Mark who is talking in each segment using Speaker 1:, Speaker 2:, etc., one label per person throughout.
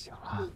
Speaker 1: 行了。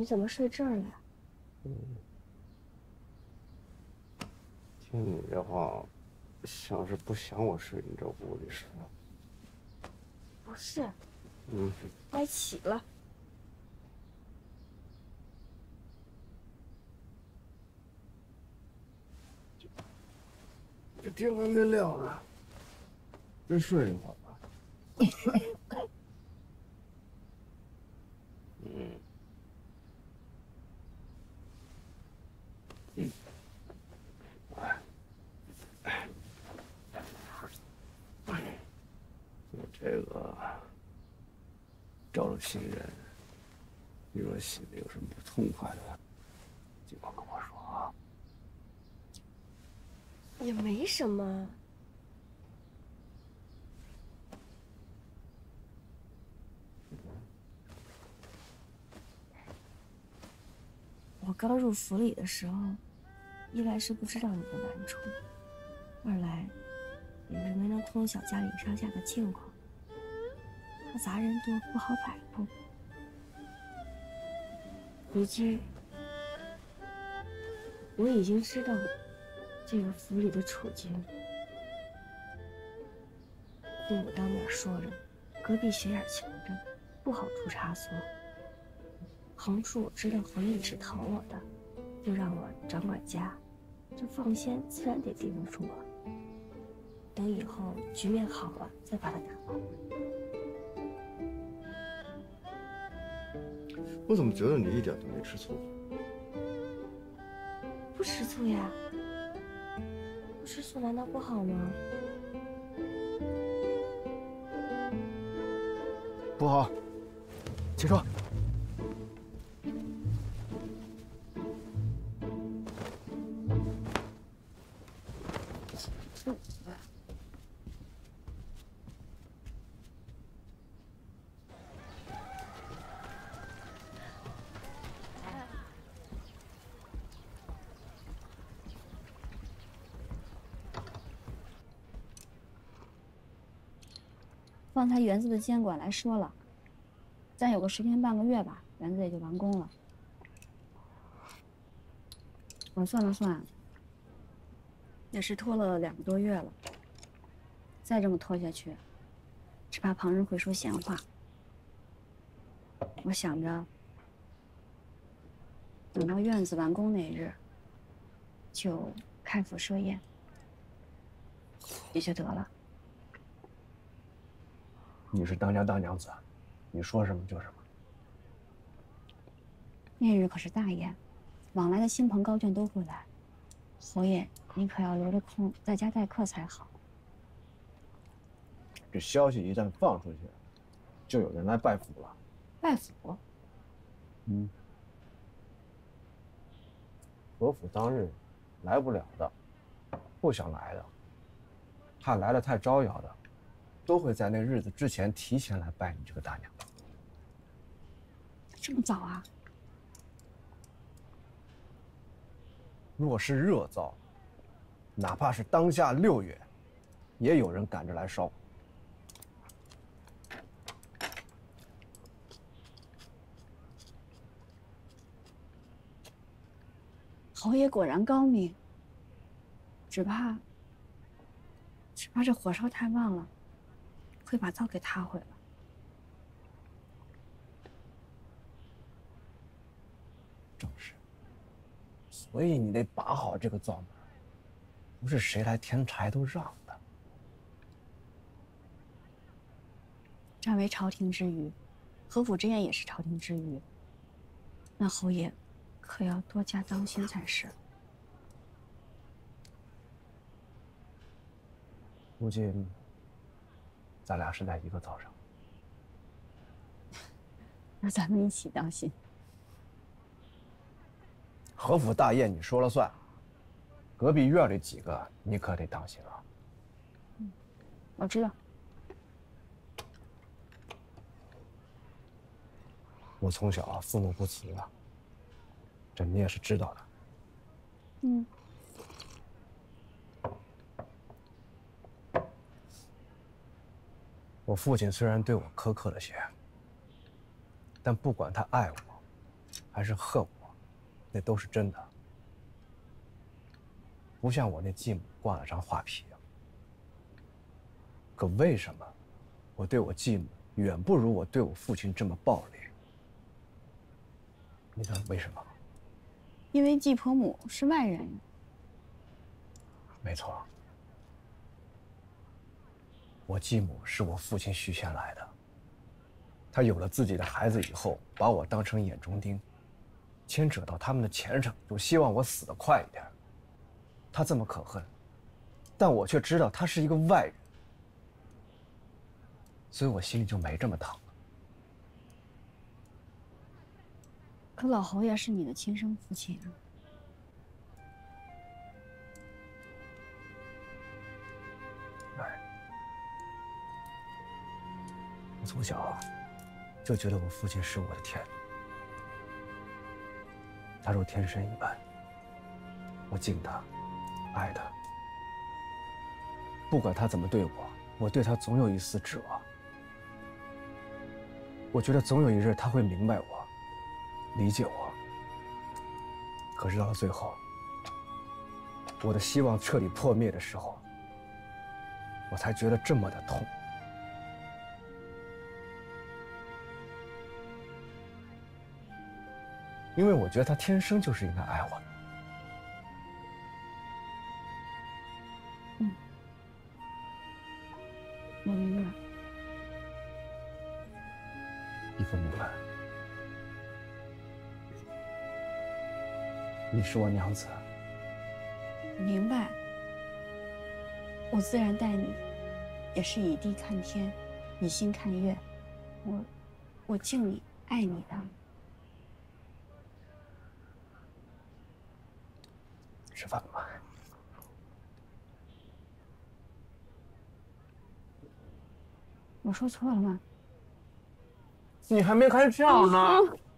Speaker 2: 你怎么睡这儿了？
Speaker 1: 听你这话，像是不想我睡你这屋里似的。
Speaker 2: 不是，
Speaker 1: 嗯，
Speaker 2: 该起了。
Speaker 1: 这天还没亮呢，再睡一会儿吧。嗯。嗯。哎，我这个招了新人，你若心里有什么不痛快的，尽管跟我说啊。
Speaker 2: 也没什么。我刚入府里的时候，一来是不知道你的难处，二来也是没能通晓家里上下的情况，怕杂人多不好摆布。如今我已经知道这个府里的处境，父母当面说着，隔壁斜眼瞧着，不好出差错。横竖我知道侯爷只疼我的，就让我掌管家，这凤仙自然得盯得住我。等以后局面好了，再把他打发
Speaker 1: 我怎么觉得你一点都没吃醋？
Speaker 2: 不吃醋呀，不吃醋难道不好吗？
Speaker 1: 不好，起床。
Speaker 3: 刚才园子的监管来说了，再有个十天半个月吧，园子也就完工了。我算了算，也是拖了两个多月了。再这么拖下去，只怕旁人会说闲话。我想着，等到院子完工那日，就开府设宴，也就得了。
Speaker 1: 你是当家大娘子，你说什么就什么。
Speaker 3: 那日可是大宴，往来的亲朋高眷都会来，侯爷你可要留着空在家待客才好。
Speaker 1: 这消息一旦放出去，就有人来拜府了。
Speaker 3: 拜府？
Speaker 1: 嗯。伯府当日来不了的，不想来的，怕来了太招摇的。都会在那日子之前提前来拜你这个大娘。
Speaker 3: 这么早啊？
Speaker 1: 若是热灶，哪怕是当下六月，也有人赶着来烧。
Speaker 3: 侯爷果然高明，只怕，只怕这火烧太旺了。会把灶给塌毁了。
Speaker 1: 正是。所以你得把好这个灶门，不是谁来添柴都让的。
Speaker 3: 占为朝廷之余，何府之宴也是朝廷之余。那侯爷，可要多加当心才是。
Speaker 1: 如今，咱俩是在一个灶上。
Speaker 3: 那咱们一起当心。
Speaker 1: 何府大宴你说了算，隔壁院里几个你可得当心啊。
Speaker 3: 嗯，我知道。
Speaker 1: 我从小父母不慈啊，这你也是知道的。
Speaker 3: 嗯。
Speaker 1: 我父亲虽然对我苛刻了些，但不管他爱我，还是恨我，那都是真的。不像我那继母挂了张画皮。可为什么，我对我继母远不如我对我父亲这么暴力？你知道为什么？
Speaker 3: 因为继婆母是外人。
Speaker 1: 没错，我继母是我父亲许仙来的。他有了自己的孩子以后，把我当成眼中钉，牵扯到他们的前程，就希望我死得快一点。他这么可恨，但我却知道他是一个外人，所以我心里就没这么疼。
Speaker 3: 可老侯爷是你的亲生父亲啊！
Speaker 1: 我从小就觉得我父亲是我的天，他如天神一般，我敬他，爱他。不管他怎么对我，我对他总有一丝指望。我觉得总有一日他会明白我。理解我，可是到了最后，我的希望彻底破灭的时候，我才觉得这么的痛。因为我觉得他天生就是应该爱我的。
Speaker 3: 嗯，我明白。
Speaker 1: 你不明白。你是我娘子，
Speaker 3: 明白。我自然待你，也是以地看天，以心看月。我，我敬你，爱你的。
Speaker 1: 吃饭吧。
Speaker 3: 我说错了吗？
Speaker 1: 你还没开窍呢。